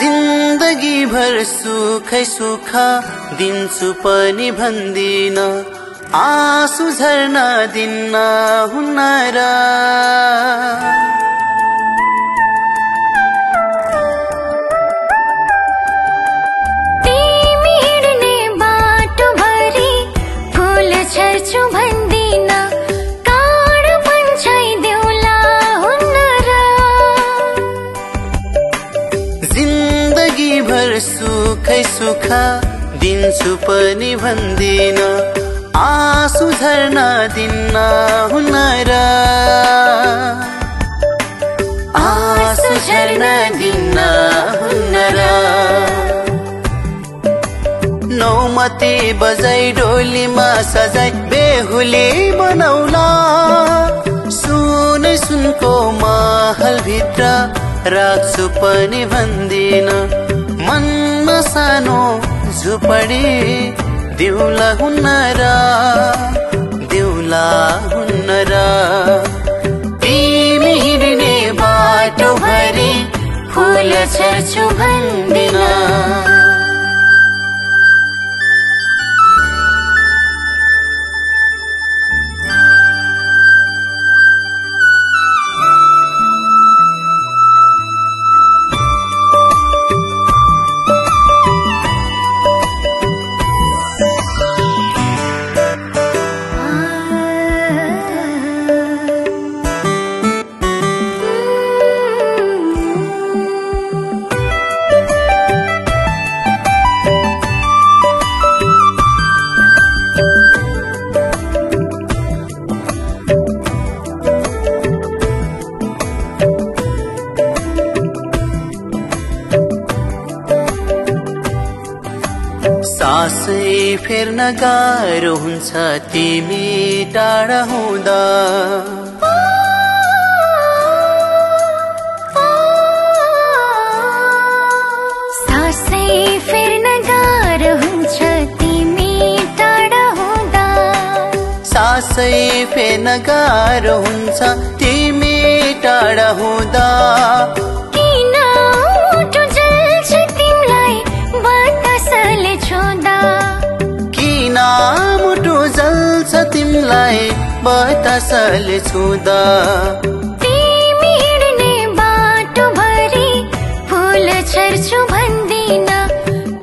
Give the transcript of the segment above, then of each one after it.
जिन्दगी भर सुखै सुख दिन्छु पनि भन्दिन आँसु झर्न दिन्न हुन्न र दिन्छु पनि भन्दिन आँसु झर्न दिन्न हुन्न र। आँसु झर्न दिन्न हुन्न र। नौमती बजाई डोलीमा सजाई बेहुली बनाउला। सुन सुनको महल भित्र राख्छु पनि भन्दिन मनमा सानो झुपडी दिउला हुन्न र दिउला हुन्न र। तिमी हिँड्ने बाटोभरि फुल छर्छु भन्दिन। सासै फेर्न गाह्रो हुन्छ तिमी टाढा हुँदा। सासै फेर्न गाह्रो हुन्छ तिमी टाढा हुँदा। सासै फेर्न गाह्रो हुन्छ तिमी टाढा हुँदा। तिमीलाई बतासले छुँदा। तिमी हिँड्ने बाटोभरि फुल छर्छु भन्दिन।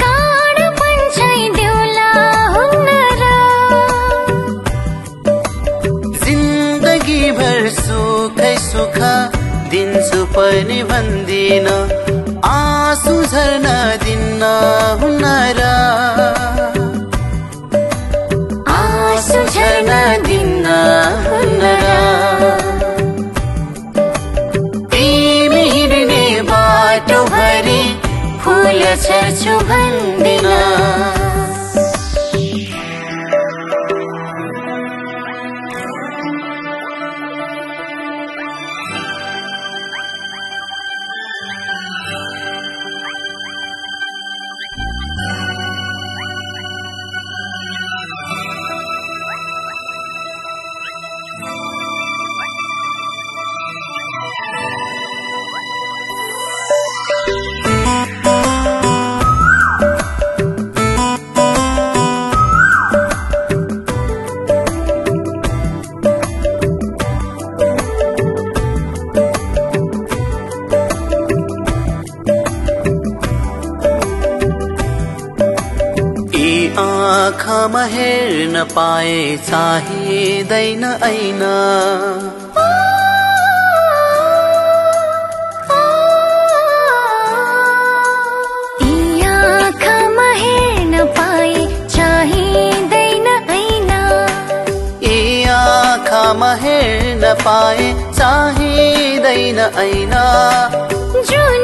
काँड पन्छाइदेऊला हुन्न र। जिन्दगी भर सुखै सुख दिन्छु पनि भन्दिन। आँसु झर्न दिन्न हुन्न र। फुल आँखामा हेर्न पाए चाहिँदैन ऐना। आँखामा हेर्न पाए चाहिँदैन ऐना। जुनी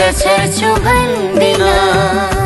हिँड्ने बाटो भरि फुल छर्छु भन्दिन